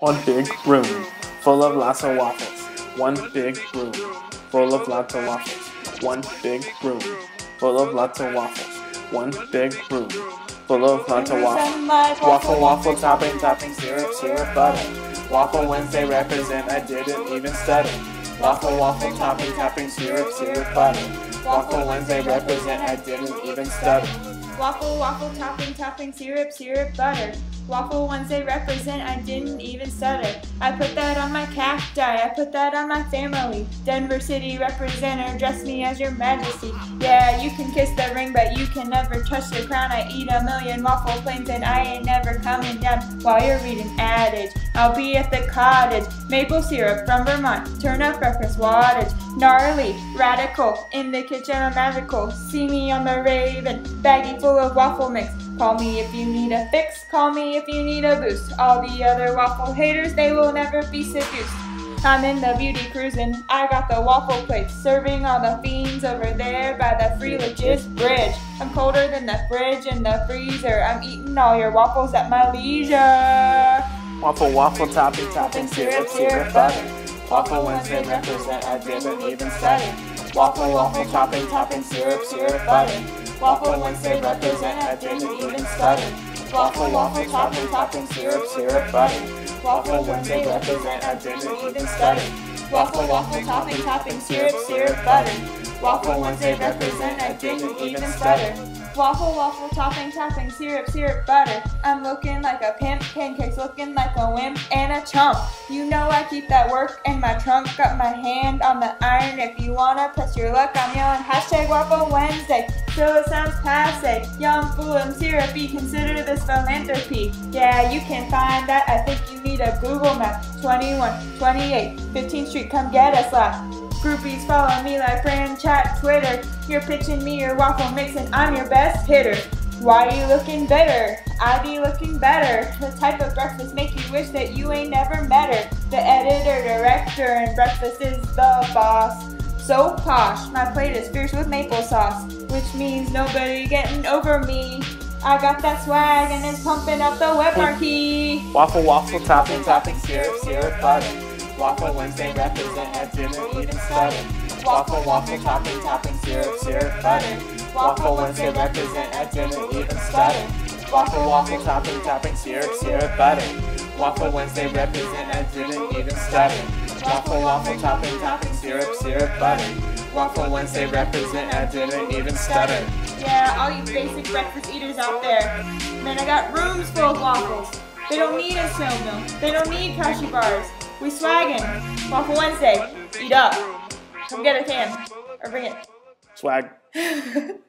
One big room full of lots of waffles. One big room full of lots of waffles. One big room full of lots of waffles. One big room full of lots of waffles. Waffle, waffle, topping, topping, syrup, syrup, butter. Waffle Wednesday represent, I didn't even stutter. Waffle, waffle, topping, topping, syrup, syrup, butter. Waffle Wednesday represent, I didn't even stutter. Waffle, waffle, topping, topping, syrup, syrup, butter. Waffle Wednesday represent, I didn't even stutter. I put that on my cacti, I put that on my family. Denver City representer, dress me as your majesty. Yeah, you can kiss the ring, but you can never touch the crown. I eat a million waffle planes and I ain't never coming down while you're reading adage. I'll be at the cottage, maple syrup from Vermont, turn up breakfast wattage. Gnarly, radical, in the kitchen I'm magical. See me on the raven, baggy full of waffle mix. Call me if you need a fix, call me if you need a boost. All the other waffle haters, they will never be seduced. I'm in the beauty cruising, I got the waffle plates, serving all the fiends over there by the Free Legis Bridge. I'm colder than the fridge and the freezer, I'm eating all your waffles at my leisure. Waffle, waffle, topping, topping, syrup, syrup, butter. Waffle Wednesday represent, I didn't even study. Waffle, waffle, topping, topping, syrup, syrup, butter. Waffle Wednesday represent, I didn't even study. Waffle, waffle, topping, topping, syrup, syrup, butter. Waffle Wednesday represent, I didn't even study. Waffle, waffle, topping, topping, syrup, syrup, butter. Waffle Wednesday represent, I didn't even stutter. Waffle, waffle, topping, topping, syrup, syrup, butter. I'm looking like a pimp, pancakes looking like a wimp and a chump. You know I keep that work in my trunk, got my hand on the iron. If you wanna press your luck, I'm yelling hashtag Waffle Wednesday. Still it sounds passe, young, full and syrupy, consider this philanthropy. Yeah, you can find that, I think you need a Google map. 21, 28, 15th Street, come get us lah. Groupies follow me like friend chat Twitter. You're pitching me your waffle mix and I'm your best hitter. Why are you looking better? I be looking better. The type of breakfast make you wish that you ain't never met her. The editor, director, and breakfast is the boss. So posh, my plate is fierce with maple sauce, which means nobody getting over me. I got that swag and it's pumping up the web marquee. Waffle, waffle, topping, topping, syrup, syrup, butter. Waffle Wednesday represent at dinner, eating stutter. Waffle, waffle, topping, topping, syrup, syrup, butter. Waffle Wednesday represent at dinner, eating stutter. Waffle, waffle, topping, topping, syrup, syrup, butter. Waffle Wednesday represent at dinner, eating stutter. Waffle, waffle, topping, topping, syrup, syrup, butter. Waffle Wednesday represent at dinner, even stutter. Yeah, all you basic breakfast eaters out there. Man, I got rooms full of waffles. They don't need a snow. They don't need cashew bars. We swagging. Waffle Wednesday. Eat up. Come get a can. Or bring it. Swag.